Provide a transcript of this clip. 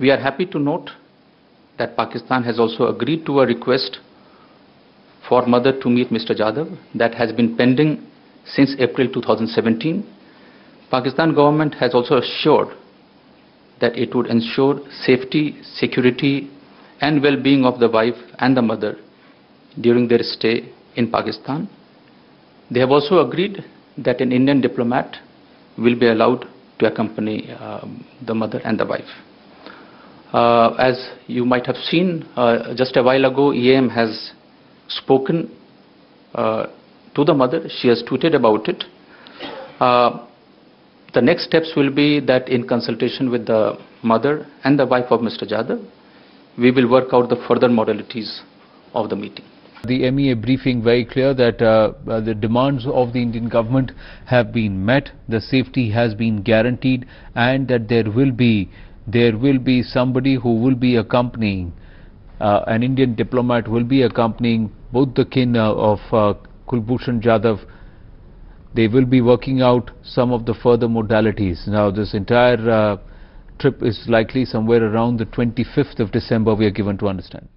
We are happy to note that Pakistan has also agreed to a request for mother to meet Mr. Jadhav that has been pending since April 2017. Pakistan government has also assured that it would ensure safety, security and well-being of the wife and the mother during their stay in Pakistan. They have also agreed that an Indian diplomat will be allowed to accompany um, the mother and the wife. Uh, as you might have seen, uh, just a while ago, EAM has spoken uh, to the mother. She has tweeted about it. Uh, the next steps will be that in consultation with the mother and the wife of Mr. Jadhav, we will work out the further modalities of the meeting. The MEA briefing very clear that uh, uh, the demands of the Indian government have been met, the safety has been guaranteed and that there will be there will be somebody who will be accompanying uh, an Indian diplomat will be accompanying both the kin uh, of uh, Kulbhushan Jadhav they will be working out some of the further modalities. Now this entire uh, trip is likely somewhere around the 25th of December we are given to understand.